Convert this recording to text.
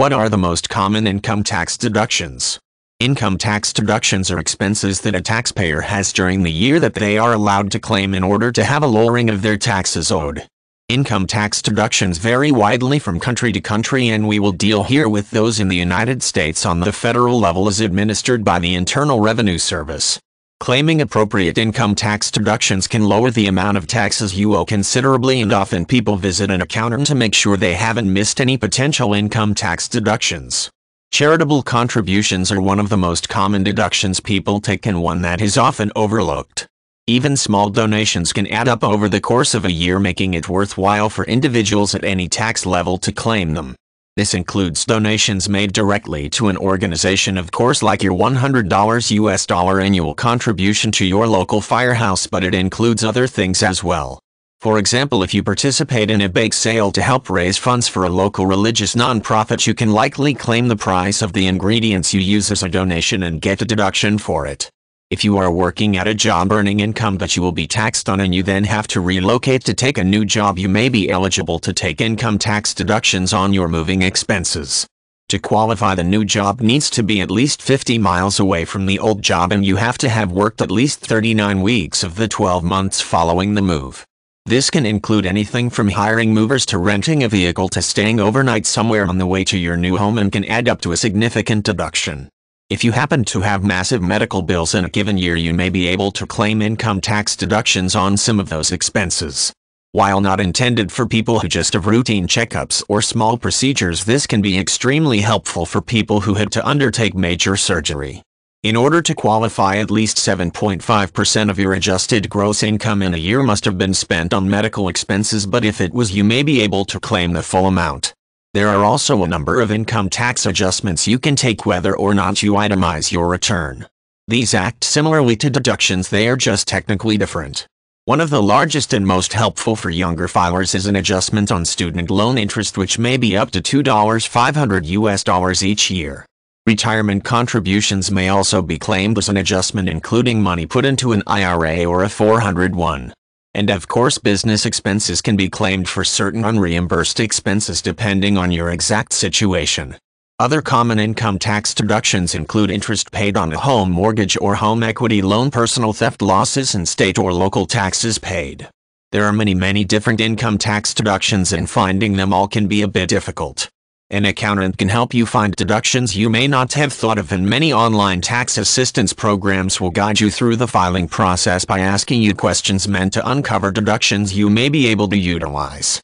What are the most common income tax deductions? Income tax deductions are expenses that a taxpayer has during the year that they are allowed to claim in order to have a lowering of their taxes owed. Income tax deductions vary widely from country to country and we will deal here with those in the United States on the federal level as administered by the Internal Revenue Service. Claiming appropriate income tax deductions can lower the amount of taxes you owe considerably and often people visit an accountant to make sure they haven't missed any potential income tax deductions. Charitable contributions are one of the most common deductions people take and one that is often overlooked. Even small donations can add up over the course of a year making it worthwhile for individuals at any tax level to claim them. This includes donations made directly to an organization of course like your $100 US dollar annual contribution to your local firehouse but it includes other things as well. For example if you participate in a bake sale to help raise funds for a local religious nonprofit you can likely claim the price of the ingredients you use as a donation and get a deduction for it. If you are working at a job earning income that you will be taxed on and you then have to relocate to take a new job you may be eligible to take income tax deductions on your moving expenses. To qualify the new job needs to be at least 50 miles away from the old job and you have to have worked at least 39 weeks of the 12 months following the move. This can include anything from hiring movers to renting a vehicle to staying overnight somewhere on the way to your new home and can add up to a significant deduction. If you happen to have massive medical bills in a given year you may be able to claim income tax deductions on some of those expenses. While not intended for people who just have routine checkups or small procedures this can be extremely helpful for people who had to undertake major surgery. In order to qualify at least 7.5% of your adjusted gross income in a year must have been spent on medical expenses but if it was you may be able to claim the full amount. There are also a number of income tax adjustments you can take whether or not you itemize your return. These act similarly to deductions they are just technically different. One of the largest and most helpful for younger filers is an adjustment on student loan interest which may be up to $2,500 US dollars each year. Retirement contributions may also be claimed as an adjustment including money put into an IRA or a 401. And of course business expenses can be claimed for certain unreimbursed expenses depending on your exact situation. Other common income tax deductions include interest paid on a home mortgage or home equity loan personal theft losses and state or local taxes paid. There are many many different income tax deductions and finding them all can be a bit difficult. An accountant can help you find deductions you may not have thought of and many online tax assistance programs will guide you through the filing process by asking you questions meant to uncover deductions you may be able to utilize.